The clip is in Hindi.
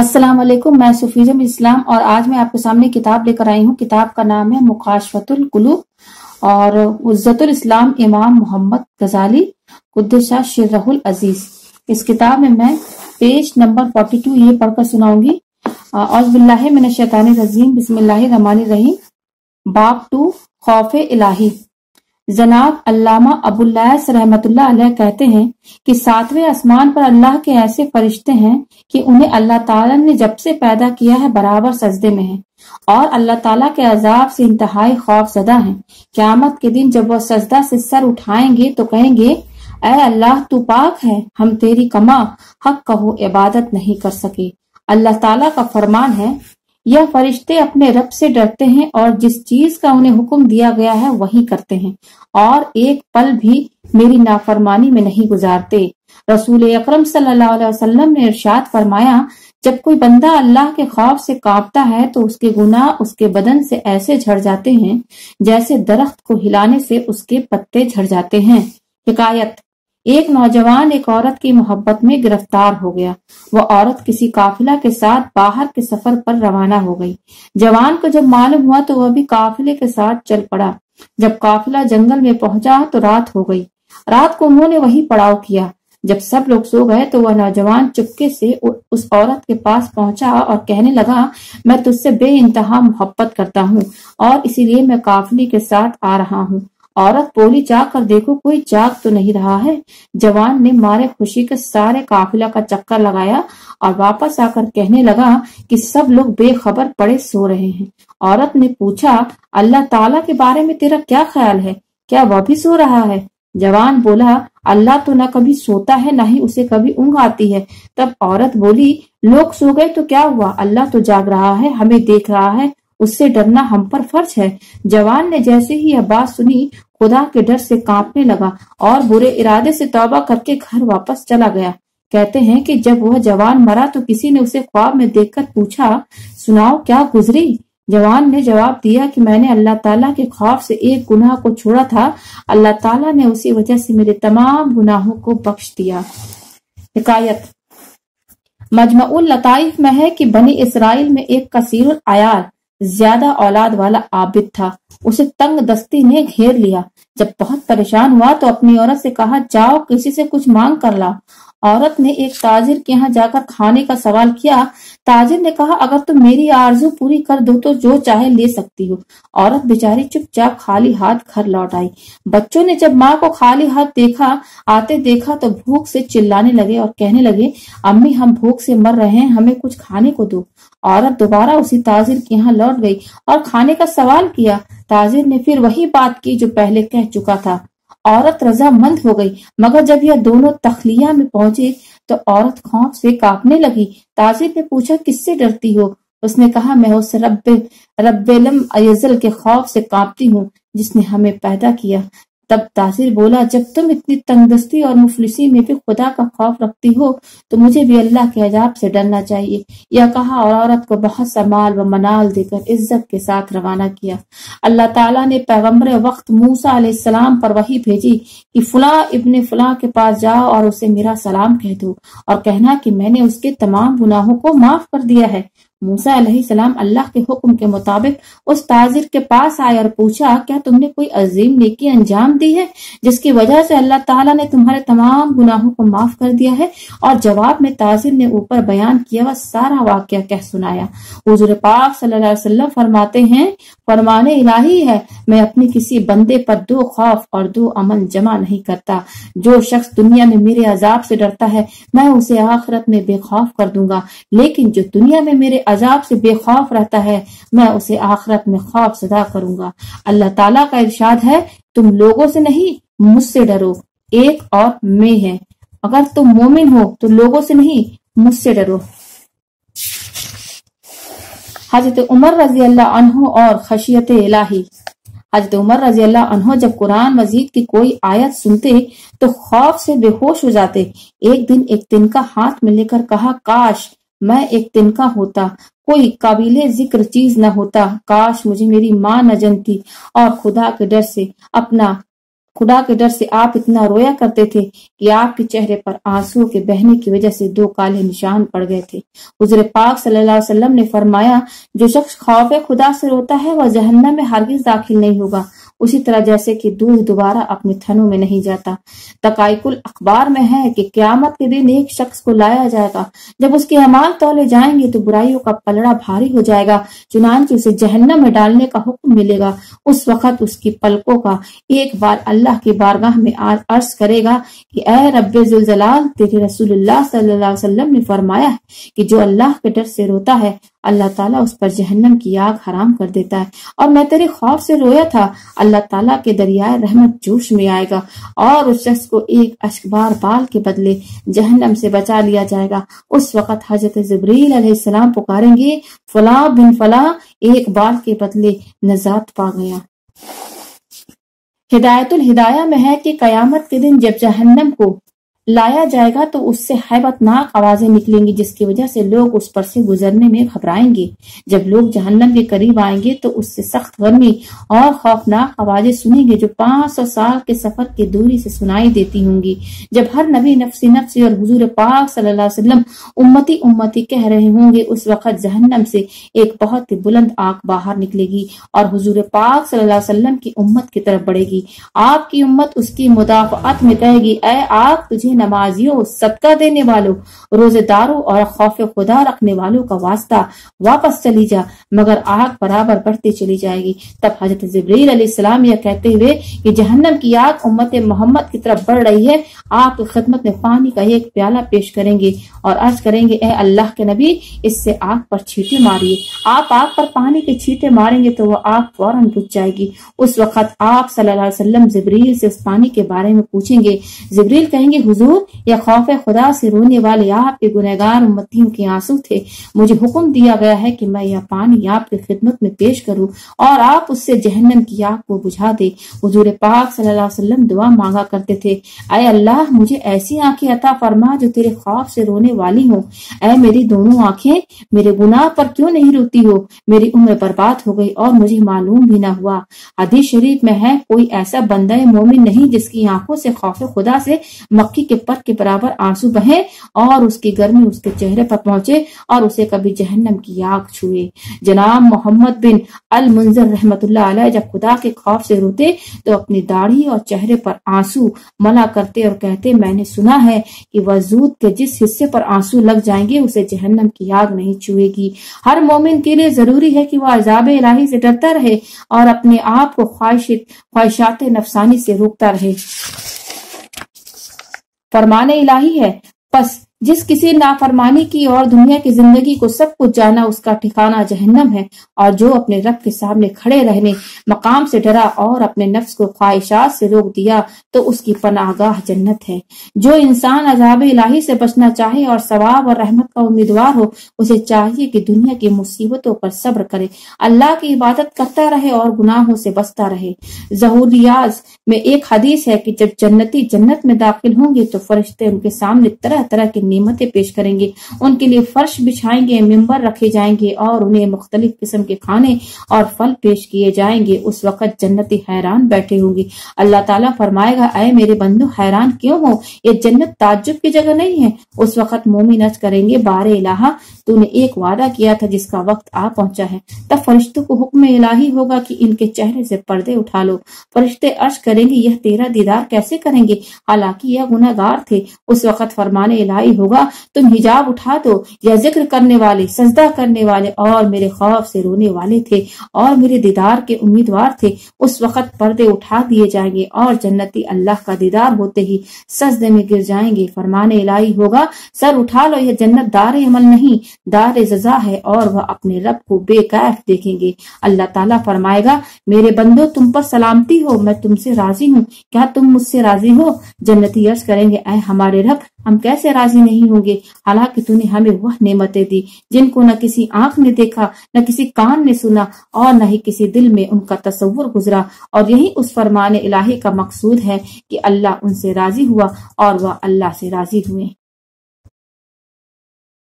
अस्सलाम वालेकुम मैं सुफीजम इस्लाम और आज मैं आपके सामने किताब लेकर आई हूँ। किताब का नाम है मुखाशफतुल कुलूब और उज्जतुल इस्लाम इमाम मोहम्मद गजाली कुद्दशाह शिरहुल अज़ीज़। इस किताब में मैं पेज नंबर 42 ये पढ़कर सुनाऊँगी। शैतानिर रजीम, बिस्मिल्लाहिर रहमानिर रहीम। बाब टू खौफ इलाही जनाब अल्लामा अबुल्लास अलैह कहते हैं कि सातवें आसमान पर अल्लाह के ऐसे फरिश्ते हैं कि उन्हें अल्लाह ताला ने जब से पैदा किया है बराबर सजदे में हैं। और अल्लाह ताला के अजाब से इंतहाई खौफ जदा है। क्यामत के दिन जब वह सजदा से सर उठाएँगे तो कहेंगे ए अल्लाह, तू पाक है, हम तेरी कमा, हक कहो, इबादत नहीं कर सके। अल्लाह ताला का फरमान है यह फरिश्ते अपने रब से डरते हैं और जिस चीज़ का उन्हें हुक्म दिया गया है, वही करते हैं। और एक पल भी मेरी नाफरमानी में नहीं गुजारते। रसूल अकरम सल्लल्लाहु अलैहि वसल्लम ने इरशाद फरमाया, जब कोई बंदा अल्लाह के खौफ से कांपता है तो उसके गुनाह उसके बदन से ऐसे झड़ जाते हैं, जैसे दरख्त को हिलाने से उसके पत्ते झड़ जाते हैं। हिकायत एक नौजवान एक औरत की मोहब्बत में गिरफ़्तार हो गया। वह औरत किसी काफिला के साथ बाहर के सफ़र पर रवाना हो गई। जवान को जब मालूम हुआ तो वह भी काफिले के साथ चल पड़ा। जब काफिला जंगल में पहुँचा तो रात हो गई। रात को उन्होंने वही पड़ाव किया। जब सब लोग सो गए तो वह नौजवान चुपके से उस औरत के पास पहुँचा और कहने लगा, मैं तुझसे बे इंतहा मोहब्बत करता हूँ और इसीलिए मैं काफिले के साथ आ रहा हूँ। औरत बोली, जाकर देखो, कोई जाग तो नहीं रहा है। जवान ने मारे खुशी के सारे काफिला का चक्कर लगाया और वापस आकर कहने लगा कि सब लोग बेखबर पड़े सो रहे हैं। औरत ने पूछा, अल्लाह ताला के बारे में तेरा क्या ख्याल है? क्या वह भी सो रहा है? जवान बोला, अल्लाह तो न कभी सोता है, न ही उसे कभी ऊँग आती है। तब औरत बोली, लोग सो गए तो क्या हुआ? अल्लाह तो जाग रहा है, हमें देख रहा है। उससे डरना हम पर फ़र्ज़ है। जवान ने जैसे ही यह बात सुनी, खुदा के डर से कांपने लगा और बुरे इरादे से तौबा करके घर वापस चला गया। कहते हैं कि जब वह जवान मरा तो किसी ने उसे ख्वाब में देखकर पूछा, सुनाओ, क्या गुजरी? जवान ने जवाब दिया कि मैंने अल्लाह ताला के खौफ से एक गुनाह को छोड़ा था। अल्लाह ताला ने उसी वजह से मेरे तमाम गुनाहों को बख्श दिया। हिकायत। मजमउल लताइफ में है कि बनी इसराइल में एक कसीर आयार ज़्यादा औलाद वाला आबिद था। उसे तंग दस्ती ने घेर लिया। जब बहुत परेशान हुआ तो अपनी औरत से कहा, जाओ, किसी से कुछ मांग कर लाओ। औरत ने एक ताजिर के यहाँ जाकर खाने का सवाल किया। ताजिर ने कहा, अगर तुम मेरी आरज़ू पूरी कर दो तो जो चाहे ले सकती हो। औरत बेचारी चुपचाप खाली हाथ घर लौट आई। बच्चों ने जब माँ को खाली हाथ देखा, आते देखा तो भूख से चिल्लाने लगे और कहने लगे, अम्मी, हम भूख से मर रहे हैं, हमें कुछ खाने को दो। औरत दोबारा उसी ताजिर के यहाँ लौट गई और खाने का सवाल किया। ताजिर ने फिर वही बात की जो पहले कह चुका था। औरत रजामंद हो गई। मगर जब यह दोनों तखलिया में पहुँचे तो औरत खौफ से कांपने लगी। ताजिब ने पूछा, किससे डरती हो? उसने कहा, मैं उस रब रब्बेलम अयजल के खौफ से कांपती हूँ, जिसने हमें पैदा किया। तब तासिर बोला, जब तुम इतनी तंगदस्ती और मुफलिसी में भी खुदा का खौफ रखती हो तो मुझे भी अल्लाह के अजाब से डरना चाहिए। यह कहा और औरत को बहुत सा माल व मनाल देकर इज़्ज़त के साथ रवाना किया। अल्लाह ताला ने पैगंबर वक्त मूसा सलाम पर वही भेजी कि फुला इब्ने फुला के पास जाओ और उसे मेरा सलाम कह दो और कहना कि मैंने उसके तमाम गुनाहों को माफ़ कर दिया है। मूसा सलाम अल्लाह के हुक्म के मुताबिक उस ताजिर के पास आए और पूछा, क्या तुमने कोई अजीम नेकी अंजाम दी है, जिसकी वजह से अल्लाह ताला ने तुम्हारे तमाम गुनाहों को माफ़ कर दिया है? और जवाब में ताजिर ने ऊपर बयान किया, वह सारा वाक्य कह सुनाया। हजूर पाक वसल्लम फरमाते हैं, फरमाने इलाही है, मैं अपने किसी बंदे पर दो खौफ और दो अमल जमा नहीं करता। जो शख्स दुनिया में मेरे अजाब से डरता है, मैं उसे आखिरत में बेखौफ कर दूँगा। लेकिन जो दुनिया में मेरे अजाब से बेखौफ रहता है, मैं उसे आखरत में खौफ सदा करूँगा। अल्लाह ताला का इरशाद है, तुम लोगों से नहीं, मुझसे डरो। एक और मैं है। अगर तुम मोमिन हो तो लोगों से नहीं, मुझसे डरो। हज़रत उमर रज़ी अल्लाह और खशियत इलाही। हज़रत उमर रज़ी अल्लाह जब कुरान मजीद की कोई आयत सुनते तो खौफ से बेहोश हो जाते। एक दिन एक दिन का हाथ में लेकर कहा, काश मैं एक तिनका होता। कोई काबिले ज़िक्र चीज़ न होता। काश मुझे मेरी माँ न जनती। और खुदा के डर से अपना, खुदा के डर से आप इतना रोया करते थे कि आपके चेहरे पर आंसुओं के बहने की वजह से दो काले निशान पड़ गए थे। हजर पाक सल्लल्लाहु अलैहि वसल्लम ने फरमाया, जो शख्स खौफ खुदा से रोता है, वह जहन्नम में हरगिज दाखिल नहीं होगा। उसी तरह जैसे कि दूध दोबारा अपने थनों में नहीं जाता। तकाइकुल अखबार में है कि क्यामत के दिन एक शख्स को लाया जाएगा। जब उसके अमाल तोले जाएँगे तो बुराइयों का पलड़ा भारी हो जाएगा। चुनानचे उसे जहन्नम में डालने का हुक्म मिलेगा। उस वक्त उसकी पलकों का एक बार अल्लाह की बारगाह में अर्ज़ करेगा कि ए जुलजलाल, तेरे रसूलुल्लाह सल्लल्लाहु अलैहि वसल्लम ने फरमाया है कि जो अल्लाह के डर से रोता है अल्लाह ताला उस पर जहन्नम की आग हराम कर देता है। और मैं तेरे खौफ से रोया था, अल्लाह ताला के दरियाए रहमत जोश में आएगा और उस शख्स को एक अशकबार बाल के बदले जहन्नम से बचा लिया जाएगा। उस वक्त हज़रत जबरील सलाम पुकारेंगे, फला बिन फला एक बाल के बदले नजात पा गया। हिदायतुल हिदाया में है कि कयामत के दिन जब जहन्नम को लाया जाएगा तो उससे हैबतनाक आवाज़ें निकलेंगी, जिसकी वजह से लोग उस पर से गुजरने में घबराएँगे। जब लोग जहन्नम के करीब आएँगे तो उससे सख्त गर्मी और खौफनाक आवाज़ें सुनेंगे, जो 500 साल के सफ़र की दूरी से सुनाई देती होंगी। जब हर नबी नफसी नफसी और हुजूर पाक सल्लल्लाहु अलैहि वसल्लम उम्मती उम्मती कह रहे होंगे, उस वक्त जहन्नम से एक बहुत ही बुलंद आग बाहर निकलेगी और हुजूर पाक सल्लल्लाहु अलैहि वसल्लम की उम्मत की तरफ़ बढ़ेगी। आपकी उम्मत उसकी मुदाफत में कहेगी ए आग, तुझे नमाजियों, सदका देने वालों, रोजेदारों और खौफ खुदा रखने वालों का वास्ता वापस चली जा, मगर आग बराबर बढ़ती चली जाएगी। तब हज़रत जबरील यह कहते हुए कि जहन्नम की आग उम्मत मोहम्मद की तरफ़ बढ़ रही है आपकी खिदमत में पानी का एक प्याला पेश करेंगे और अर्ज़ करेंगे, ए अल्लाह के नबी, इससे आग पर छीटे मारिए। आप आग पर पानी के छीटे मारेंगे तो वह आग फ़ौरन बुझ जाएगी। उस वक्त आप सल्लल्लाहु अलैहि वसल्लम जबरील से उस पानी के बारे में पूछेंगे। जबरील कहेंगे हुजूर, या खौफ खुदा से रोने वाले आपके गुनहगार उम्मतियों के आँसू थे। मुझे हुक्म दिया गया है कि मैं यह पानी आपकी खिदमत में पेश करूँ, और आप उससे जहन्नम की आग को बुझा दे। हजूर पाक वसल्लम दुआ मांगा करते थे अय अल्लाह, मुझे ऐसी आँखें अता फरमा जो तेरे खौफ से रोने वाली हो। अय मेरी दोनों आँखें, मेरे गुनाह पर क्यों नहीं रोती हो? मेरी उम्र बर्बाद हो गई और मुझे मालूम भी न हुआ। हदीस शरीफ में है, कोई ऐसा बंदा मोमिन नहीं जिसकी आँखों से खौफ खुदा से मक्की के पर के बराबर आँसू बहे और उसकी गर्मी उसके चेहरे पर पहुँचे और उसे कभी जहन्नम की आग छुए। जनाब मोहम्मद बिन अल मुंजर रहमत जब खुदा के खौफ से रोते तो अपनी दाढ़ी और चेहरे पर आँसू मना करते और कहते, मैंने सुना है कि वजूद के जिस हिस्से पर आँसू लग जाएँगे, उसे जहन्नम की आग नहीं छुएगी। हर मोमिन के लिए ज़रूरी है कि वह अजाब इलाही से डरता रहे और अपने आप को ख्वाहिश ख्वाहिशात नफसानी से रोकता रहे। फरमान इलाही है। बस जिस किसी नाफरमानी की और दुनिया की ज़िंदगी को सब कुछ जाना उसका ठिकाना जहन्नम है और जो अपने रब के सामने खड़े रहने, मकाम से डरा और अपने नफ्स को ख्वाहिशात से रोक दिया तो उसकी पनागाह जन्नत है। जो इंसान अजाब इलाही से बचना चाहे और सवाब और रहमत का उम्मीदवार हो, उसे चाहिए कि दुनिया की मुसीबतों पर सब्र करे, अल्लाह की इबादत करता रहे और गुनाहों से बचता रहे। जहूरियाज में एक हदीस है कि जब जन्नती जन्नत में दाखिल होंगे तो फरिश्ते उनके सामने तरह तरह के नेमतें पेश करेंगे। उनके लिए फर्श बिछाएँगे मेंबर रखे जाएँगे और उन्हें मुख्तलिफ़ किस्म के खाने और फल पेश किए जाएँगे। उस वक्त जन्नती हैरान बैठे होंगे। अल्लाह ताला फरमाएगा अय मेरे बंधु हैरान क्यों हो? ये जन्नत ताजुब की जगह नहीं है। उस वक्त मोमी नच करेंगे, बारे इलाहा। तूने एक वादा किया था जिसका वक्त आ पहुँचा है। तब फरिश्तों को हुक्म इलाही होगा कि इनके चेहरे से पर्दे उठा लो। फरिश्ते अर्ज़ करेंगे, यह तेरा दीदार कैसे करेंगे? हालाँकि यह गुनागार थे। उस वक्त फरमाने इलाही होगा, तुम हिजाब उठा दो या ज़िक्र करने वाले, सजदा करने वाले और मेरे खौफ से रोने वाले थे और मेरे दीदार के उम्मीदवार थे, उस वक्त पर्दे उठा दिए जाएँगे और जन्नती अल्लाह का दीदार होते ही सजदे में गिर जाएँगे। फरमाने इलाही होगा, सर उठा लो, यह जन्नत दार अमल नहीं, दार जजा है और वह अपने रब को बेकैफ देखेंगे। अल्लाह ताला फरमाएगा, मेरे बंदो, तुम पर सलामती हो, मैं तुमसे राज़ी हूँ। क्या तुम मुझसे राज़ी हो? जन्नती अर्ज़ करेंगे, ऐ हमारे रब, हम कैसे राज़ी नहीं होंगे। हालाँकि तूने हमें वह नेमतें दी, जिनको न किसी आँख ने देखा, न किसी कान ने सुना, और न ही किसी दिल में उनका तस्वुर गुजरा। और यही उस फरमान इलाही का मकसूद है कि अल्लाह उनसे राज़ी हुआ और वह अल्लाह से राज़ी हुए।